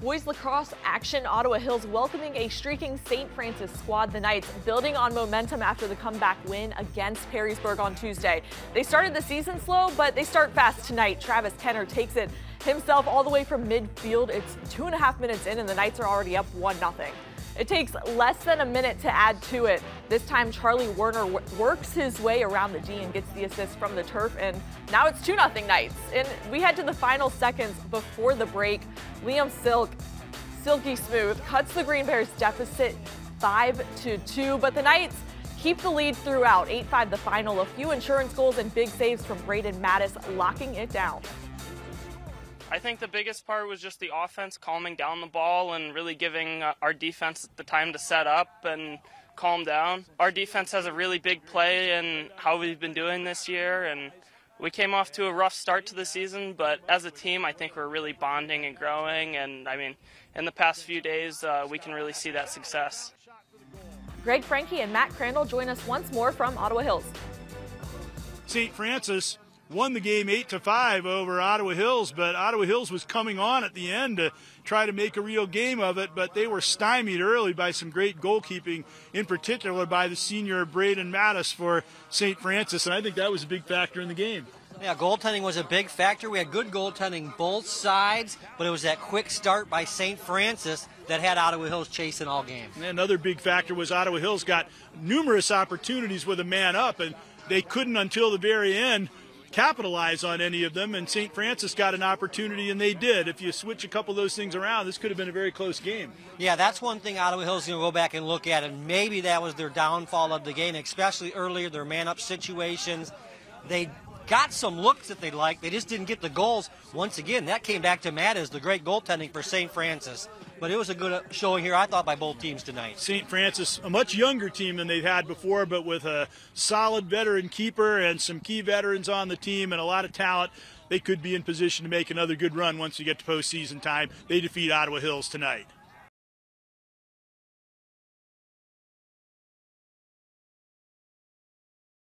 Boys lacrosse action, Ottawa Hills welcoming a streaking St. Francis squad. The Knights building on momentum after the comeback win against Perrysburg on Tuesday. They started the season slow, but they start fast tonight. Travis Kenner takes it himself all the way from midfield. It's two and a half minutes in and the Knights are already up 1-0. It takes less than a minute to add to it. This time, Charlie Werner works his way around the D and gets the assist from the turf, and now it's 2-0 Knights. And we head to the final seconds before the break. Liam Silk, silky smooth, cuts the Green Bears deficit 5 to 2, but the Knights keep the lead throughout. 8-5 the final, a few insurance goals and big saves from Braden Mattis locking it down. I think the biggest part was just the offense calming down the ball and really giving uh, our defense the time to set up and calm down. Our defense has a really big play in how we've been doing this year, and we came off to a rough start to the season, but as a team, I think we're really bonding and growing. And I mean, in the past few days, uh, we can really see that success. Greg Frankie and Matt Crandall join us once more from Ottawa Hills. St. Francis won the game eight to five over Ottawa Hills, but Ottawa Hills was coming on at the end to try to make a real game of it, but they were stymied early by some great goalkeeping, in particular by the senior Braden Mattis for St. Francis, and I think that was a big factor in the game. Yeah, goaltending was a big factor. We had good goaltending both sides, but it was that quick start by St. Francis that had Ottawa Hills chasing all game. And another big factor was Ottawa Hills got numerous opportunities with a man up, and they couldn't until the very end capitalize on any of them, and St. Francis got an opportunity, and they did. If you switch a couple of those things around, this could have been a very close game. Yeah, that's one thing Ottawa Hills going to go back and look at, and maybe that was their downfall of the game, especially earlier, their man-up situations. They got some looks that they liked. They just didn't get the goals. Once again, that came back to Mattis the great goaltending for St. Francis. But it was a good uh, showing here, I thought, by both teams tonight. St. Francis, a much younger team than they've had before, but with a solid veteran keeper and some key veterans on the team and a lot of talent, they could be in position to make another good run once we get to postseason time. They defeat Ottawa Hills tonight.